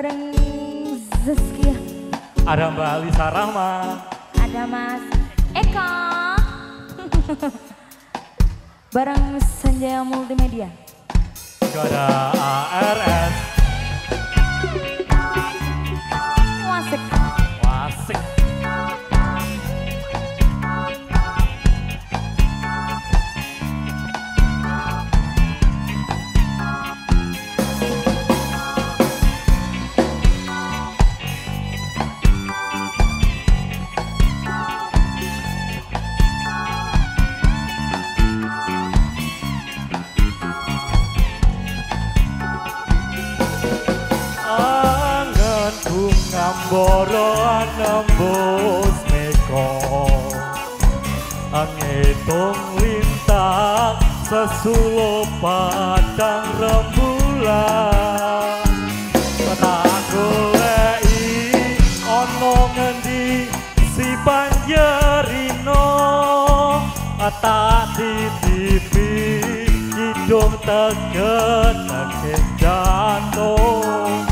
bareng Zeskia. Ada Mbak Alisa Rahma. Ada Mas Eko. bareng Senjaya Multimedia. Juga ada ARS. Amboro ang nambos meko Ang itong lintang sa sulopat ang rambulan Patagulai ono ngendi? Si panjarino At tak titipi hidung tegen nakit jantung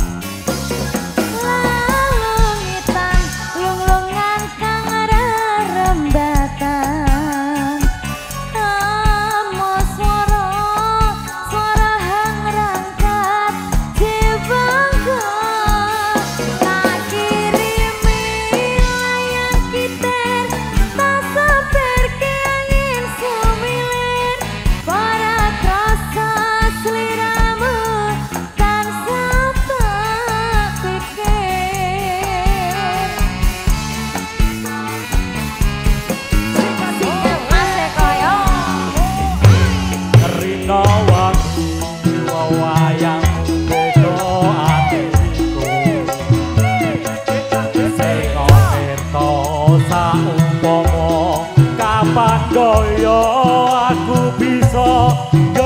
Thank you.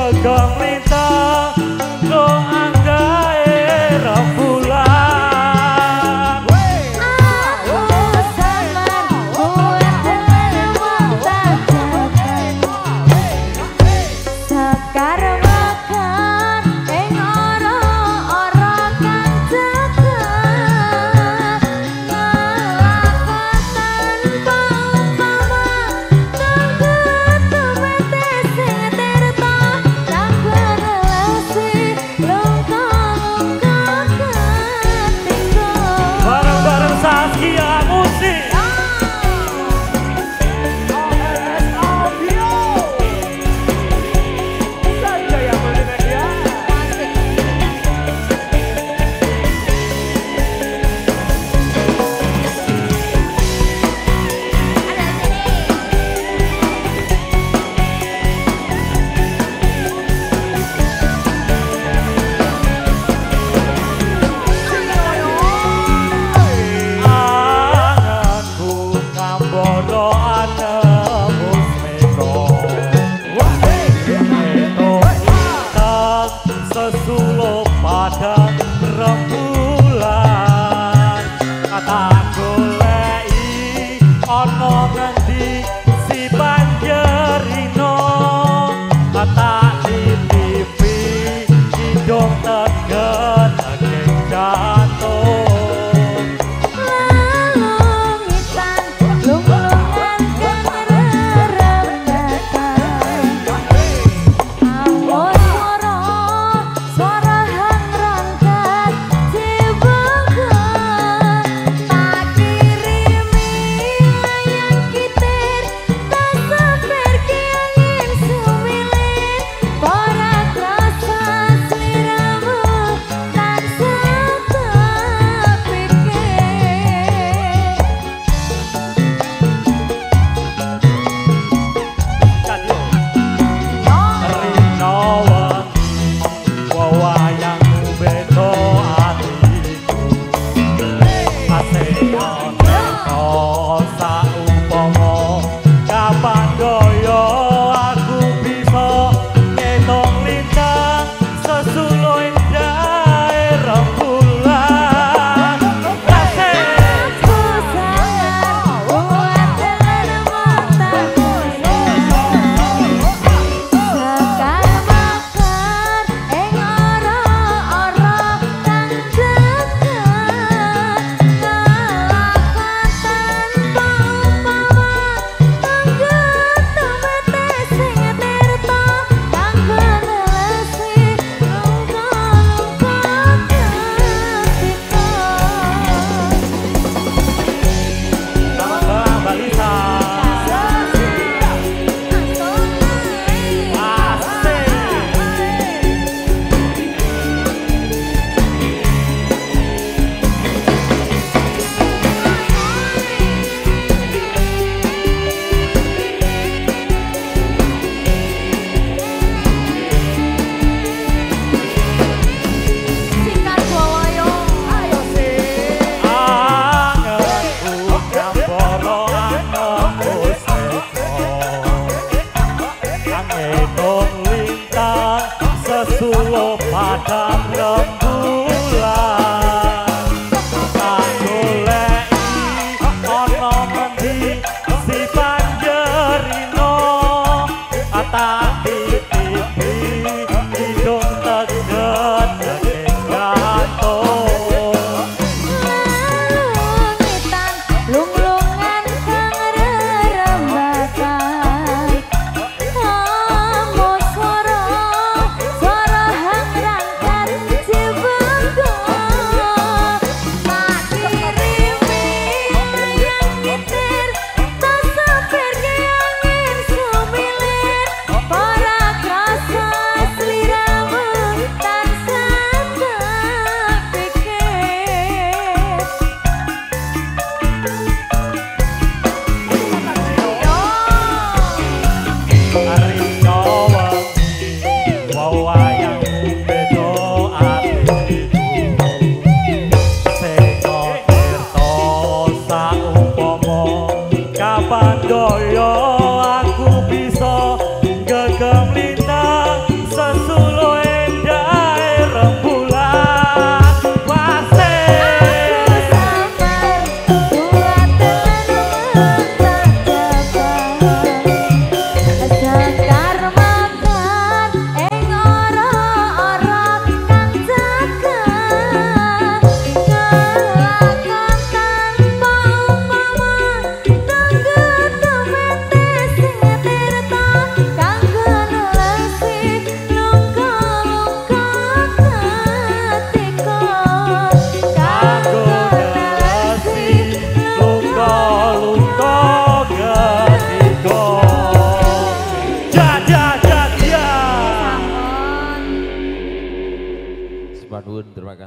păsul o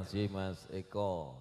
kasih Mas Eko.